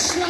Krishna.